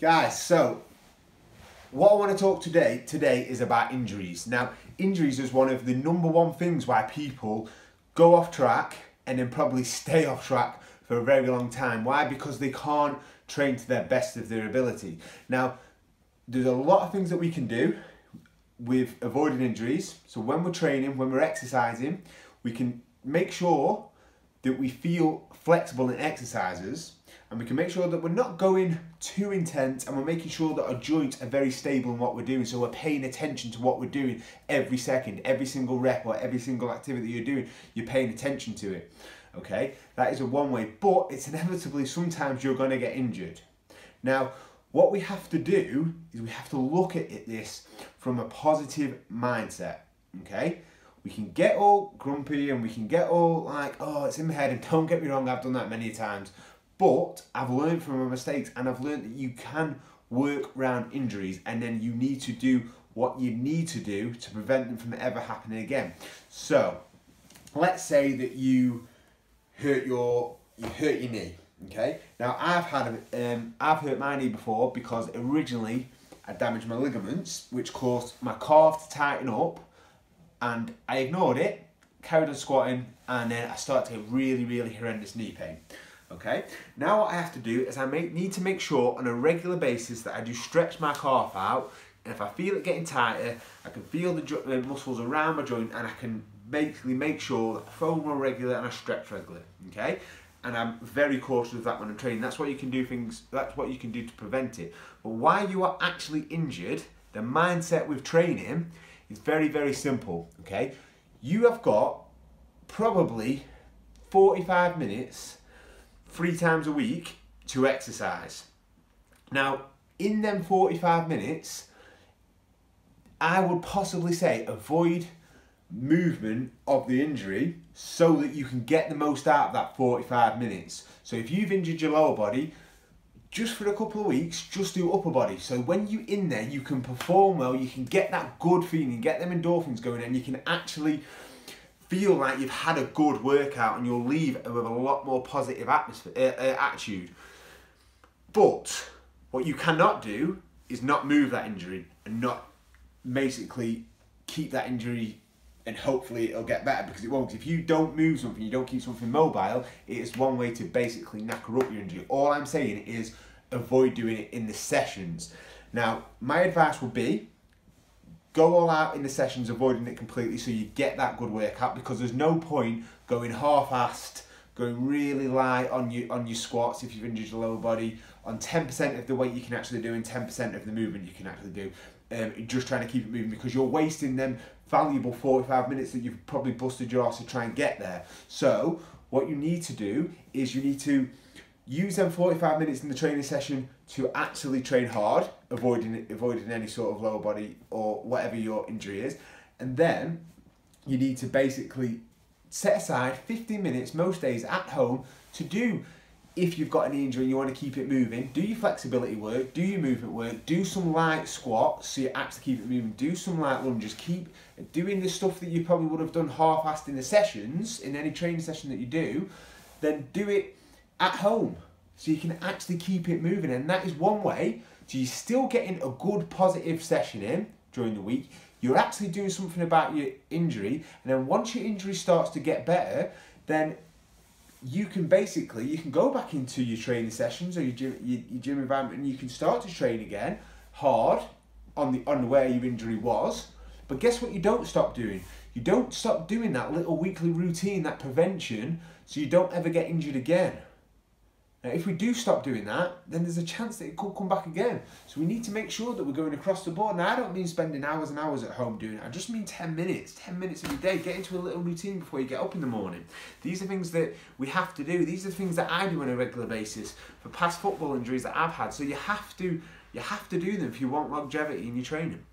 Guys, so what I want to talk today today is about injuries. Now, injuries is one of the number one things why people go off track and then probably stay off track for a very long time. Why? Because they can't train to their best of their ability. Now, there's a lot of things that we can do with avoiding injuries. So when we're training, when we're exercising, we can make sure that we feel flexible in exercises and we can make sure that we're not going too intense and we're making sure that our joints are very stable in what we're doing so we're paying attention to what we're doing every second. Every single rep or every single activity you're doing you're paying attention to it okay? That is a one way but it's inevitably sometimes you're going to get injured. Now what we have to do is we have to look at this from a positive mindset okay we can get all grumpy and we can get all like, oh, it's in my head. And don't get me wrong, I've done that many times. But I've learned from my mistakes and I've learned that you can work around injuries and then you need to do what you need to do to prevent them from ever happening again. So, let's say that you hurt your you hurt your knee. Okay. Now I've had um, I've hurt my knee before because originally I damaged my ligaments, which caused my calf to tighten up and I ignored it, carried on squatting, and then I started to get really, really horrendous knee pain. Okay, now what I have to do is I make, need to make sure on a regular basis that I do stretch my calf out, and if I feel it getting tighter, I can feel the, the muscles around my joint, and I can basically make sure that I foam more regular and I stretch regular. Okay, and I'm very cautious of that when I'm training. That's what you can do things. That's what you can do to prevent it. But while you are actually injured, the mindset with training it's very, very simple, okay? You have got probably 45 minutes three times a week to exercise. Now, in them 45 minutes, I would possibly say avoid movement of the injury so that you can get the most out of that 45 minutes. So if you've injured your lower body, just for a couple of weeks, just do upper body. So when you're in there, you can perform well, you can get that good feeling, get them endorphins going, and you can actually feel like you've had a good workout and you'll leave with a lot more positive atmosphere, uh, uh, attitude. But what you cannot do is not move that injury and not basically keep that injury and hopefully it'll get better because it won't. If you don't move something, you don't keep something mobile, it is one way to basically knacker up your injury. All I'm saying is avoid doing it in the sessions. Now, my advice would be go all out in the sessions, avoiding it completely so you get that good workout because there's no point going half-assed, going really light on your on your squats if you've injured your lower body, on 10% of the weight you can actually do and 10% of the movement you can actually do. Um, just trying to keep it moving because you're wasting them valuable 45 minutes that you've probably busted your ass to try and get there. So what you need to do is you need to use them 45 minutes in the training session to actually train hard, avoiding avoiding any sort of lower body or whatever your injury is. And then you need to basically set aside 15 minutes most days at home to do if you've got an injury and you want to keep it moving, do your flexibility work, do your movement work, do some light squats so you actually keep it moving, do some light lunges, keep doing the stuff that you probably would have done half-assed in the sessions, in any training session that you do, then do it at home so you can actually keep it moving. And that is one way so you're still getting a good positive session in during the week. You're actually doing something about your injury, and then once your injury starts to get better, then you can basically you can go back into your training sessions or your gym, your, your gym environment and you can start to train again hard on the on where your injury was. But guess what you don't stop doing? You don't stop doing that little weekly routine that prevention so you don't ever get injured again now, if we do stop doing that, then there's a chance that it could come back again. So we need to make sure that we're going across the board. Now, I don't mean spending hours and hours at home doing it. I just mean 10 minutes, 10 minutes every day. Get into a little routine before you get up in the morning. These are things that we have to do. These are things that I do on a regular basis for past football injuries that I've had. So you have to, you have to do them if you want longevity in your training.